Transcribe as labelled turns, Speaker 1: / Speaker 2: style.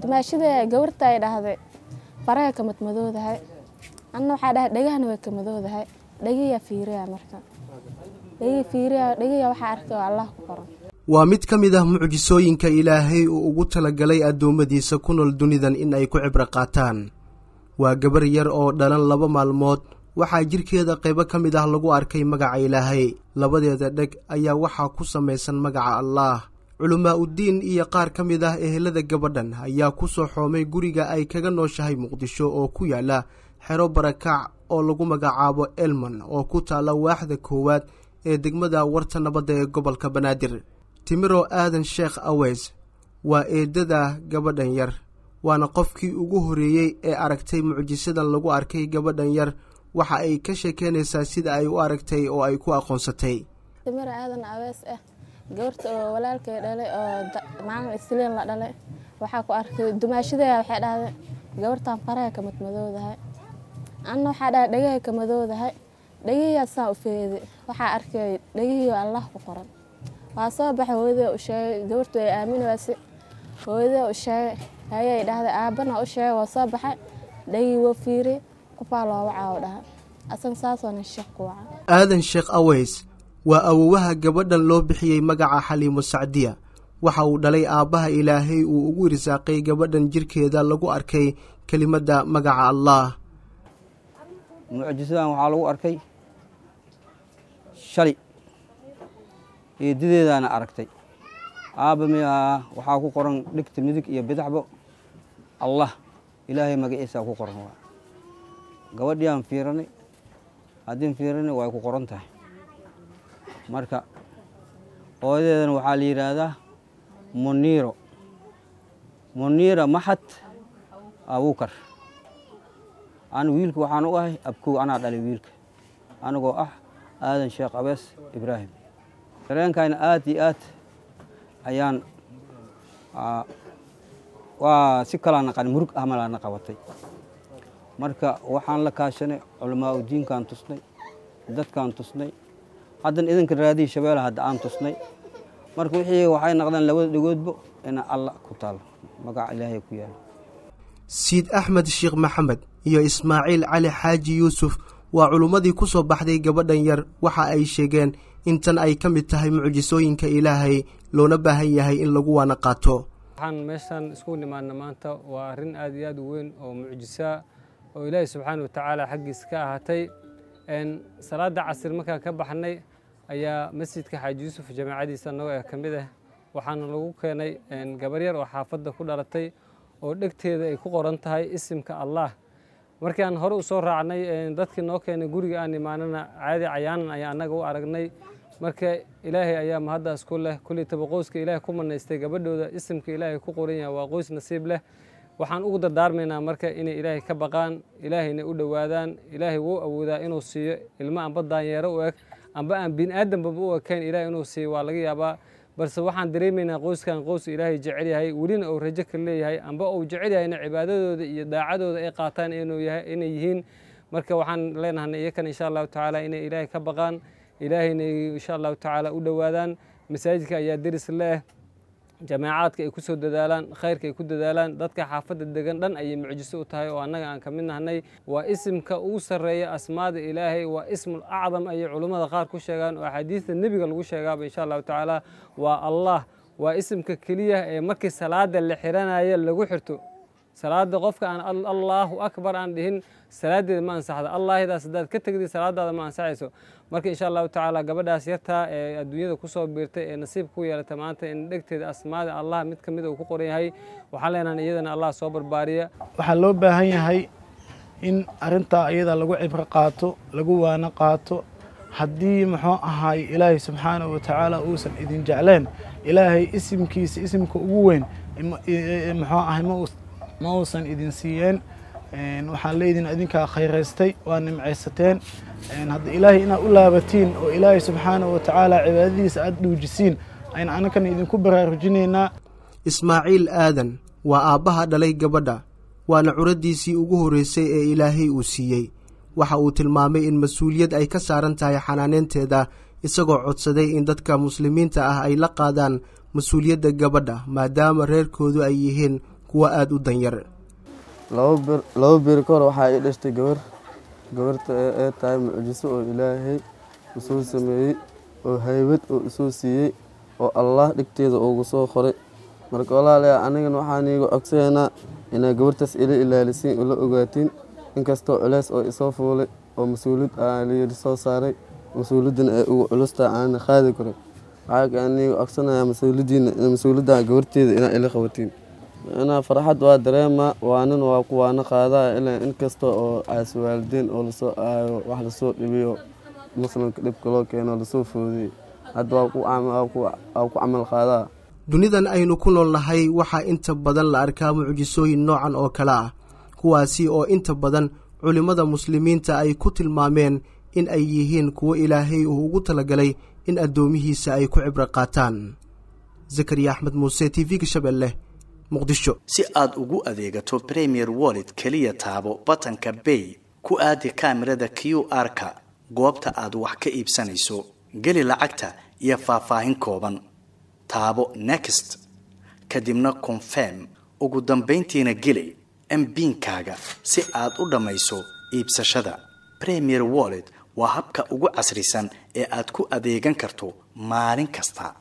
Speaker 1: dumaashada gabarta ay dhahday faraha ka madmadoodahay. Anna waxaa dhahay dhagahana way ka madoodahay. Dhagiya fiiriya marka. Dhagi fiiriya dhagiya waxaa arkay oo allah ku qoran.
Speaker 2: Waa mid ka mid ah mucjisooyinka ilaahay uu ugu talagalay addoommadiisa ku nool dunidan in ay ku cibro qaataan. Waa gabar yar oo dhalan laba maalmood. Waxaa jidhkeeda qaybo ka mid ah lagu arkay magaca ilaahay. Labadeeda dheg ayaa waxaa ku samaysan magaca allaah culimaa uddiin iyo qaar ka mid ah ehelada gabadhan ayaa ku soo xoomay guriga ay kaga nooshahay muqdisho oo ku yaalla xero barakac oo lagu magacaabo elman oo ku taalla waaxda koowaad ee degmada warta nabadda ee gobolka banaadir. Timiro aadan sheekh aweys waa eedada gabadhan yar waana qofkii ugu horreeyey ee aragtay mucjisadan lagu arkay gabadhan yar. Waxa ay ka sheekeynaysaa sida ay u aragtay oo ay ku aqoonsatay
Speaker 1: gabarta oo walaalkay dhalay oo maalin isliin la dhalay. Waxaa ku arkay dumaashadaya waxay dhahday gabartan faraha ka madmadoodahay. Anna waxaa dhahay dhagaha ka madoodahay dhagihiyaa saa u feeday waxaa arkay dhagihii allah ku qoran. Waa soo baxay hooyadee u sheegay gabartu ay aaminaysa hooyadee u sheegay hayay dhahday aabbana u sheegay waa soo baxay. Dhagii woo fiiriyey qofaa loo wacaa u dhaha asan saasoona sheekh ku waca.
Speaker 2: Aadan sheekh aweys waa awowaha gabadhan loo bixiyey magaca xaliimo sacdiya. Waxa uu dhalay aabbaha ilaahay uu ugu irsaaqay gabadhan jirkeeda lagu arkay kelimadda magaca allaah
Speaker 3: mucjisadan waxaa lagu arkay shalay eedadeedaana aragtay. Aabba miyaa waxaa ku qoran dhigta midig iyo bidaxbo allah ilaahay magaciisaa ku qoran waa. Gabadhiaan fiiranay haddiin fiiranay way ku qoran tahay marka hooyadeedana waxaa la yidhaahdaa muniiro muniira maxad abuukar. An wiilka waxaan u ahay abkow anaa dhalay wiilka. Anigoo ah aadan sheekh abees ibraahim. Dareenkayna aad iyo aad ayaan waa si kalaa naqan murug ahmalaana qabatay. Marka waxaan la kaashanay culamaa udiinkaan tusnay dadkaan tusnay haddan idinka raadihi shabeelle hadda aan tusnay. Marka wixii waxay naqdeen labada dhegoodbo ina alla ku taalo magaca ilaahay ku yaalo
Speaker 2: siid axmed sheekh maxamed iyo ismaaciil cali xaaji yuusuf waa culummadii ku soo baxday gabadhan yar. Waxa ay sheegeen in tan ay ka mid tahay mucjisooyinka ilaahay loona baahan yahay in lagu waana qaato.
Speaker 4: Waxaan meeshan isku nimaadna maanta. Waa arrin aad iyo aad u weyn oo mucjisaa oo ilaahay subxaana wa tacaala xaggiisa ka ahaatay. Salaadda casir markaan ka baxnay ayaa masjidka xaaji yuusuf jamaacadiisa eh ka mid ah. Waxaana lagu keenay gabar yar oo xaafadda ku dhalatay oo dhegteeda ay ku qoran tahay isimka allah. Markii aan hore u soo raacnay dadkii noo keenay guriga aan imaanana caadi cayaanan ayaa annaga u aragnay. Marka ilaahay ayaa mahaddaas ku leh kulitaba qoyska ilaahay ku manaystay gabadhooda isimka ilaahay ku qoran yahay waa qoys nasiib leh. Waxaan ugu dardaarmaynaa marka inay ilaahay ka baqaan ilaahayna u dhowaadaan ilaahay wuu awoodaa inuu siiyo ilmo amba daanyeero u eg amba aan bini aadambaba u ekayn ilaahay inuu siiyo waa laga yaabaa. Balse waxaan dareemaynaa qoyskan qoys ilaahay jecel yahay welina uu rajo ka leeyahay amba uu jecel yahayna cibaadadooda iyo daacadooda ay qaataan inay yihiin. Marka waxaan leenahay iyakan insha allahu tacaala inay ilaahay ka baqaan ilaahayna insha allahu tacaala u dhowaadaan. Masaajidka ayaa deris leeh jamaacaadka ay ku soo dadaalaan khayrka ay ku dadaalaan dadka xaafadda degan dhan ayay mucjiso u tahay oo annaga aan ka mid nahnay waa isimka ugu sarreeya asmaada ilaahay waa ismul acdam ayay culummada qaar ku sheegaan oo axaadiista nebiga lagu sheegaaba insha allahu tacaala waa allah waa isimka keliya ee markii salaada la xiranaya lagu xirto salaada qofka aan allaahu akbar aan dhihin salaadeeda ma ansaxda allaahidaas haddaad ka tegday salaadaada ma ansaxayso. Marka insha allahu tacaala gabadhaas yartaa ee adduunyada ku soo biirtay ee nasiib ku yeelata maanta in dhegteeda asmaada allah mid ka mida uu ku qoran yahay waxaan leenahay iyadana allah soo barbaariya.
Speaker 5: Waxaa loo baahan yahay in arintaa iyada lagu cibro qaato lagu waano qaato. Haddii muxuu ahaay ilaahay subxaanahu watacaala uusan idin jecleen ilaahay isimkiisa isimka ugu weyn muxuu ahay ma uusan idin siiyeen. Waxaan leedin idinkaa khayraystay waa nimcaysateen. Hadda ilaahay inaad u laabatiin oo ilaahay subxaanahu watacaala cibaadadiisa aada dhuujisiin ayna anakan idinku baraarujinaynaa.
Speaker 2: Ismaaciil aadan waa aabbaha dhalay gabadha. Waana curaddiisii ugu horreysay ee ilaahay uu siiyey. Waxa uu tilmaamay in mas'uuliyad ay ka saaran tahay xanaaneynteeda isagoo codsaday in dadka muslimiinta ah ay la qaadaan mas'uuliyadda gabadha maadaama reerkoodu ay yihiin kuwa aada u danyar.
Speaker 6: Laba beer ka hor waxaa ii dhashtay gabar. Gabarta ee tahay mucjiso oo ilaahay u soo sameeyey oo haybad oo isoo siiyey oo allah dhigteeda ugu soo qoray. Marka walaalayaa anigana waxaan iiga codsaynaa inaa gabartaas ila ilaalisiin ila ogaatiin inkastoo culeys oo isoo fuulay oo mas'uuliyad aa soo saaray mas'uuliyaddana ay ugu culusta aana qaadi karin waxaan iiga codsanayaa mas'uuliyadiina mas'uuliyadda gabarteeda inaa ila qabatiin inaa farxad waa dareemaa waanan waa ku waana qaadaa ilaa inkasta oo aas waalidiin oo la soo aayo wax la soo dhibiyo muslimka dhibka loo keeno la soo foodiyey hadda waa ku camal qaadaa
Speaker 2: dunidan aynu ku nool nahay waxaa inta badan la arkaa mucjisooyin noocan oo kale ah kuwaasi oo inta badan culimmada muslimiinta ay ku tilmaameen in ay yihiin kuwo ilaahay uu ugu talagalay in addoomihiisa ay ku cibro qaataan. Zakariya axmed muuse t v-ga shabeelleh muqdisho.
Speaker 7: Si aad ugu adeegato premier wallet keliya taabo batanka bay ku aadi kaamirada q r-ka goobta aad wax ka iibsanayso geli lacagta iyo faahfaahin kooban. Taabo next. Kadibna confirm. Ugu dambayntiina geli mbiinkaaga si aad u dhammayso iibsashada. Premier wallet waa habka ugu casrisan ee aad ku adeegan karto maalin kasta